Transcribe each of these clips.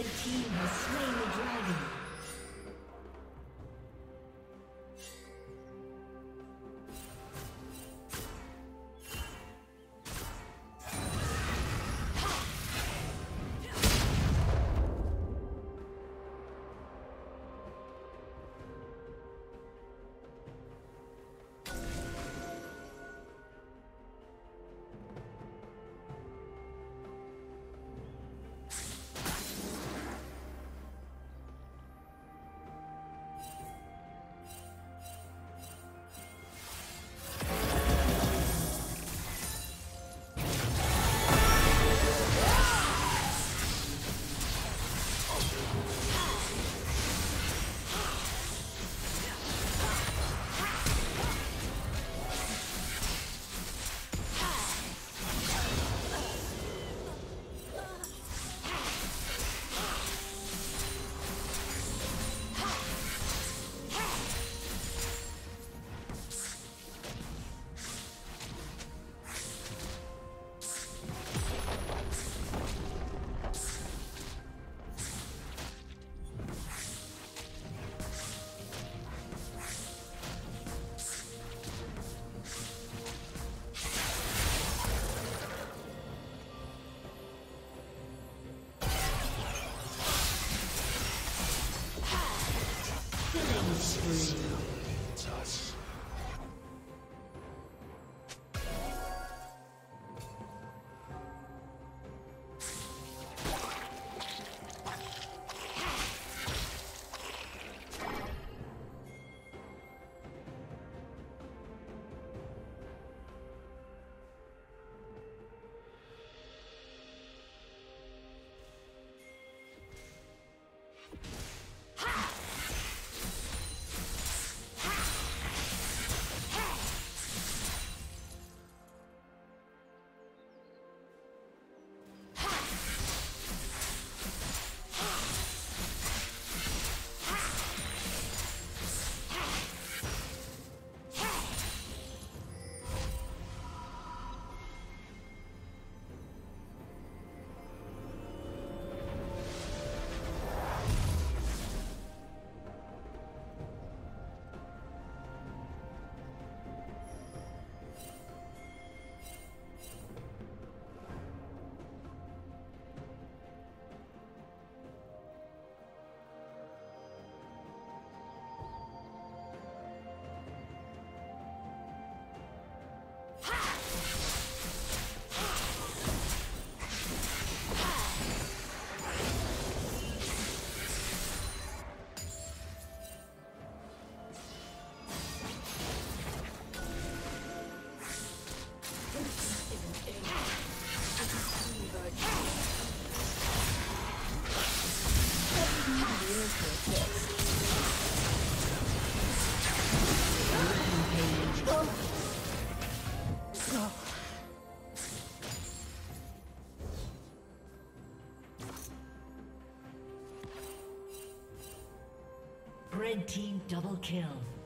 Red team has slain double kill.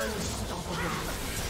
还有洗澡的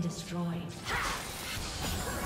Destroyed. Dominating.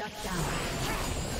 Shut down.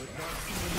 But not